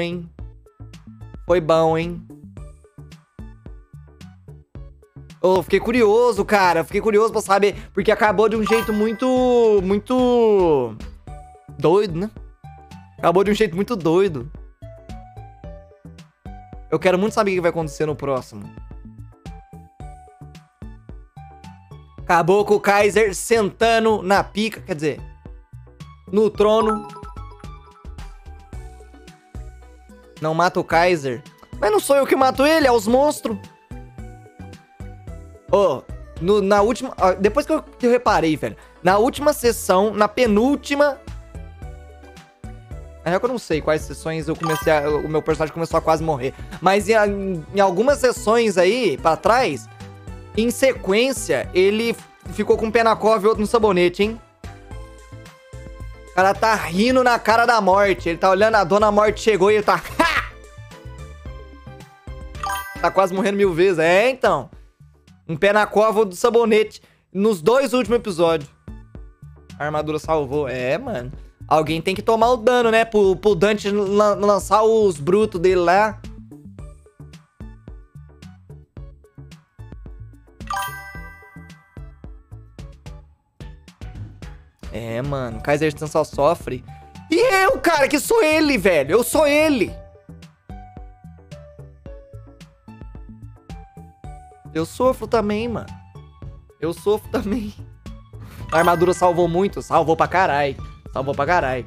hein? Foi bom, hein? Oh, fiquei curioso, cara. Fiquei curioso pra saber. Porque acabou de um jeito muito. Muito. Doido, né? Acabou de um jeito muito doido. Eu quero muito saber o que vai acontecer no próximo. Acabou com o Kaiser sentando na pica. Quer dizer, no trono. Não mata o Kaiser. Mas não sou eu que mato ele, é os monstros. Ô, oh, na última. Depois que eu, que eu reparei, velho. Na última sessão, na penúltima. Na real eu não sei quais sessões eu comecei a, O meu personagem começou a quase morrer. Mas em, em algumas sessões aí, pra trás, em sequência, ele ficou com um pé na cova e outro no sabonete, hein? O cara tá rindo na cara da morte. Ele tá olhando, a dona morte chegou e ele tá. Tá quase morrendo mil vezes. É, então. Um pé na cova do sabonete. Nos dois últimos episódios. A armadura salvou. É, mano. Alguém tem que tomar o dano, né? Pro, pro Dante lançar os brutos dele lá. É, mano. Kaiser só sofre. E eu, cara, que sou ele, velho. Eu sou ele. Eu sofro também, mano. Eu sofro também. A armadura salvou muito. Salvou pra caralho. Salvou pra caralho.